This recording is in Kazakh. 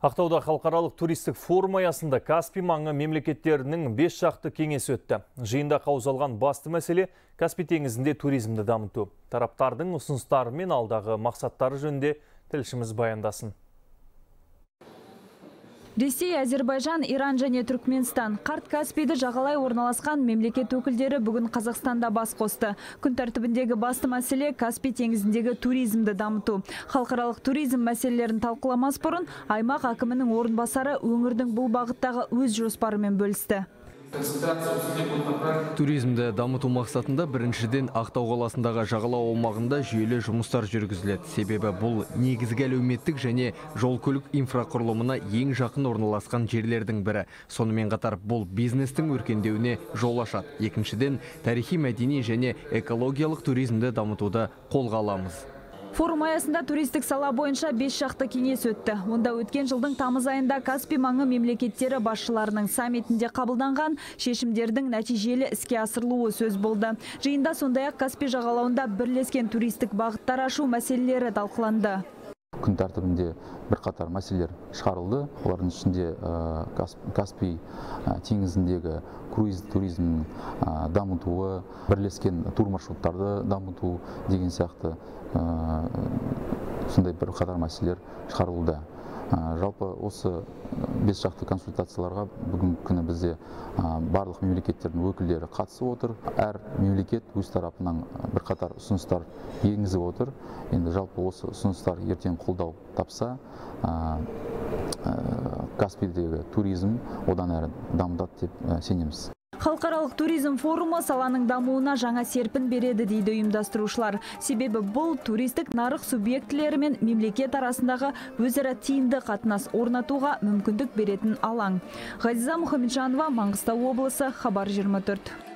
Ақтауда халықаралық туристік форум аясында Каспий маңы мемлекеттерінің бес шақты кеңесі өтті. Жиында қаузалған басты мәселе Каспий теңізінде туризмді дамыту. Тараптардың ұсыныстары мен алдағы мақсаттары жөнінде тілшіміз баяндасын. Ресей, Әзербайжан, Иран және Түркменстан қарт Каспийді жағалай орналасқан мемлекет өкілдері бүгін Қазақстанда бас қосты. Күн тәртібіндегі басты мәселе Каспий теңізіндегі туризмді дамыту. Халықаралық туризм мәселелерін талқыламас бұрын аймақ әкімінің орынбасары өңірдің бұл бағыттағы өз жоспарымен бөлісті туризмді дамыту мақсатында біріншіден ақтау қаласындағы жағалау аумағында жүйелі жұмыстар жүргізіледі. Себебі бұл негізгі әлеуметтік және жол көлік инфрақұрылымына ең жақын орналасқан жерлердің бірі. Сонымен қатар бұл бизнестің өркендеуіне жол ашады. Екіншіден тарихи мәдени және экологиялық туризмді дамытуды қолға аламыз. Форум аясында туристік сала бойынша бес шақты кеңес өтті. Онда өткен жылдың тамыз айында Каспий маңы мемлекеттері басшыларының саммитінде қабылданған шешімдердің нәтижелі іске асырылуы сөз болды. Жиында сондай-ақ Каспий жағалауында бірлескен туристік бағыттар ашу мәселелері талқыланды күн тәртібінде бірқатар мәселелер шығарылды. Олардың ішінде каспий теңізіндегі круиз туризмнің дамытуы бірлескен тур маршруттарды дамыту деген сияқты сондай бірқатар мәселелер шығарылуда. Жалпы осы бес жақты консультацияларға бүгінгі күні бізде барлық мемлекеттердің өкілдері қатысып отыр. Әр мемлекет өз тарапынан бірқатар ұсыныстар енгізіп отыр. Енді жалпы осы ұсыныстар ертең қолдау тапса каспийдегі туризм одан әрі дамытады деп сенеміз. Халықаралық туризм форумы саланың дамуына жаңа серпін береді дейді ұйымдастырушылар. Себебі бұл туристік нарық субъектілері мен мемлекет арасындағы өзара тиімді қатынас орнатуға мүмкіндік беретін алаң. Ғазиза Мұхамеджанова, Маңғыстау облысы, Хабар 24.